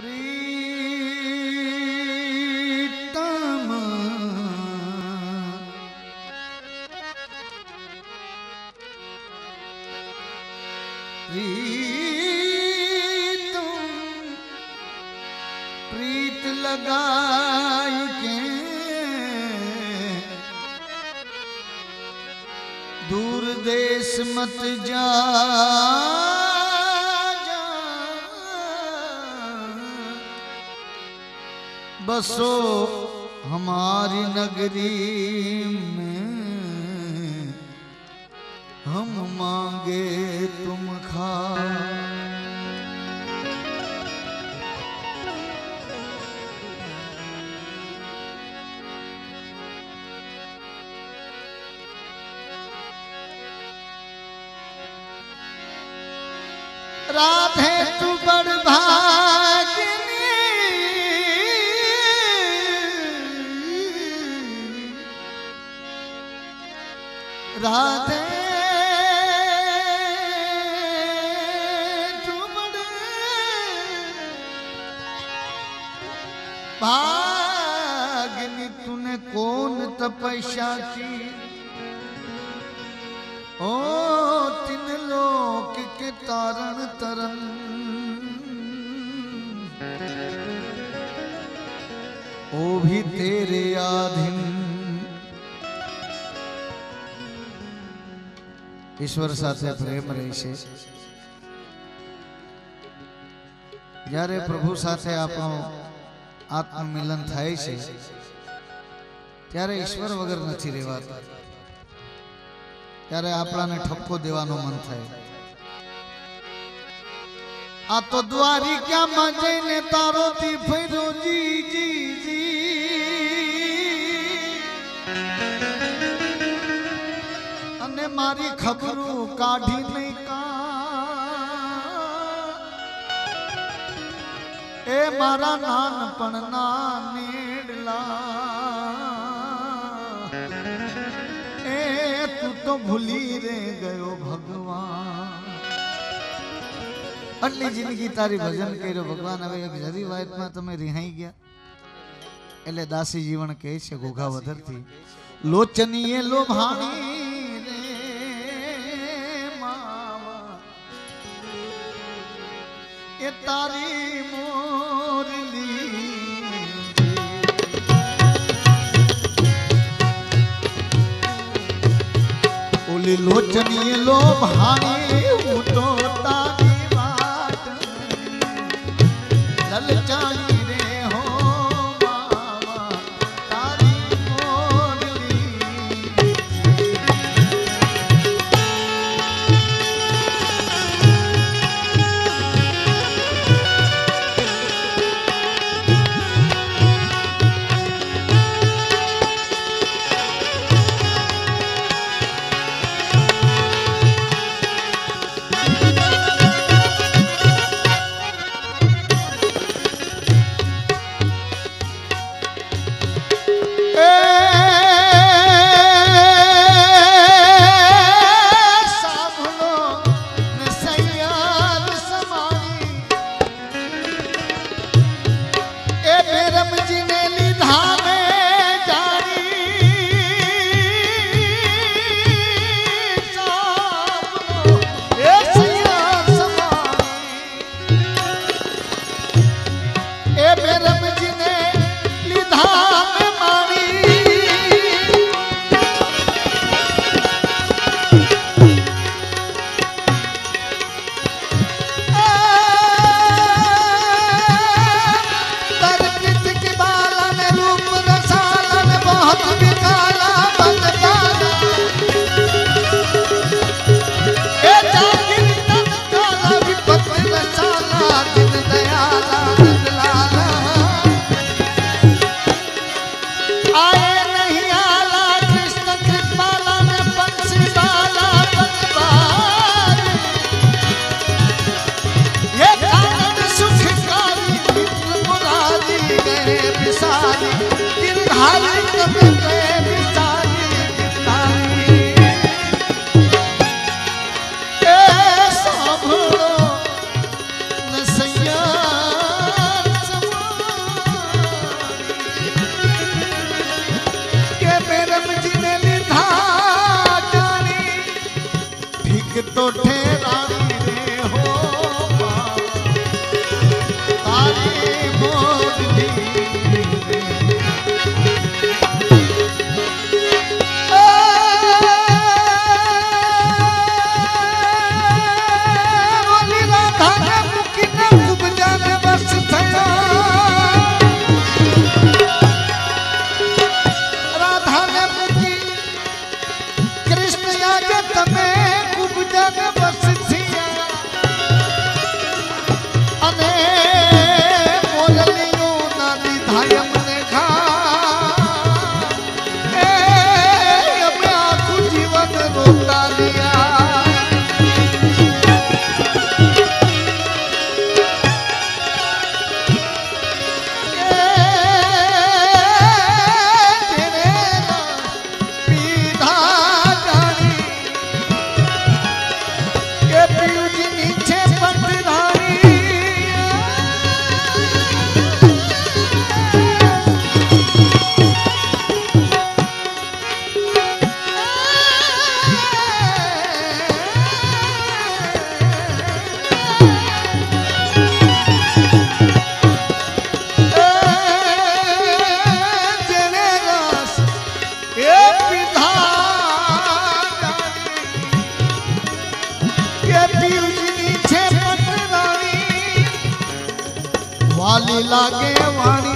પ્રીતમ પ્રીતમ પ્રીત લગાય કે દૂર દેશ મત જા बसो हमारी नगरी में हम मांगे तुम खा राधे तू बड़ भागिनी राधे तू बड़ भागिनी तूने कौन तपस्या की ओ तिन लोक के तारण तरन ओ भी तेरे आधीन ઈશ્વર સાથે પ્રેમ રહેશે જ્યારે પ્રભુ સાથે આપણો આત્મમિલન થાય છે, ત્યારે ઈશ્વર વગર નથી રહેવાતું. ત્યારે આપણાને ઠપકો દેવાનું મન થાય. આ તો દ્વારિકામાં જઈને તારો થી ફેરો જી જી જી. મારી ખબરું કાઢી નહીં એ મારા નાનપણના નીડલા. એ તું તો ભૂલી રે ગયો ભગવાન. આટલી જિંદગી તારી ભજન કર્યો ભગવાન. હવે એક જરી વાતમાં તમે રિહાઈ ગયા. એટલે દાસી જીવન કહે છે ઘોઘા વધરથી લોચનીએ લોભાણી એ તારી મોરલી. ઓલી લોચની લો ભાણી હું તો તારી વાત લલચાઈ લાગે વાણી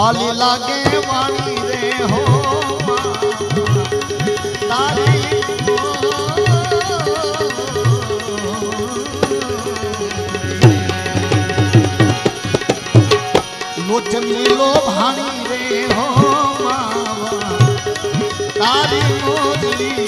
વાલી લાગે વાણી રે હો તારી લોચની લો ભાણી રે હો તારી મોજડી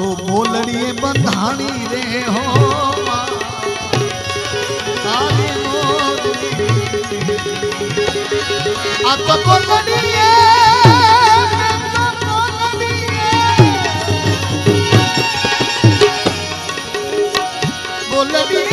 તો બોલડીએ બંધાણી રે હો આ તો બોલડીએ. Let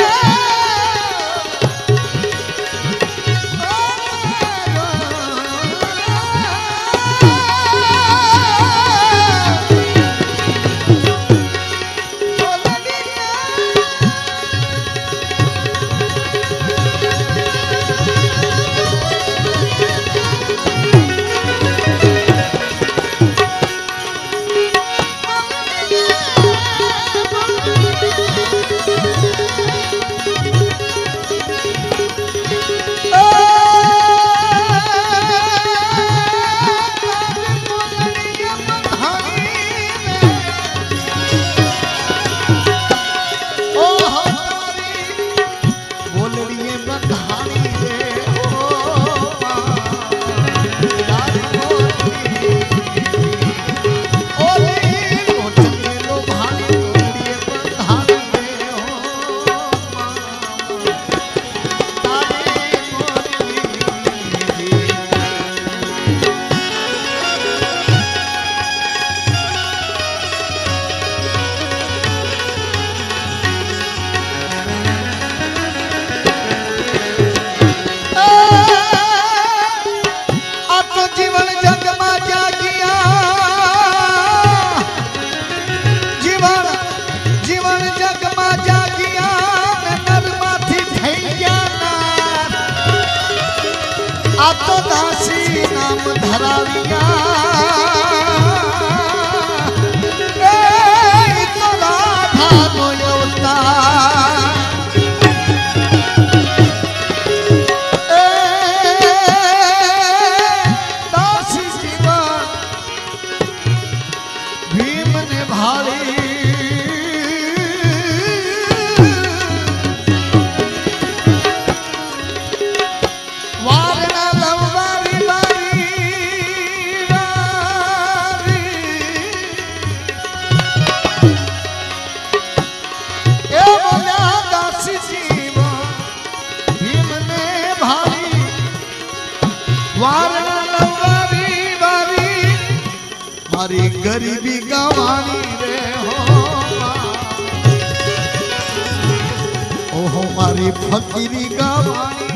આ તો દાસી નામ ધરાવ્યા. મારી ગરીબી ગવાણી રે ઓહો મારી ફકીરી ગવાની